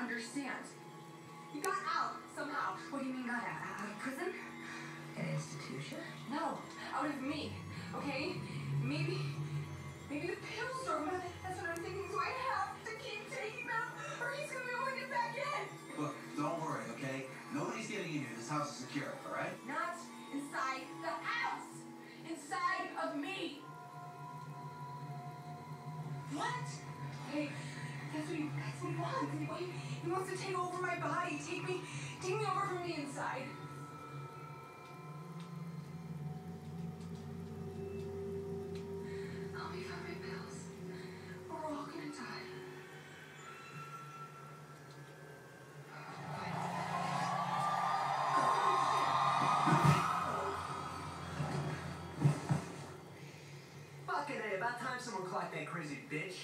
none of you understand. You got out somehow. What do you mean got out? Out of prison? An institution? No, out of me. Okay? Maybe, maybe the pills are what. that's what I'm thinking. So I have to keep taking them, or he's gonna be able to get back in. Look, don't worry, okay? Nobody's getting in here. This house is secure, all right? Not inside the house. Inside of me. What? He. That's what he wants. He, he wants to take over my body. Take me. Take me over from the inside. Fucking A, about time someone clocked that crazy bitch.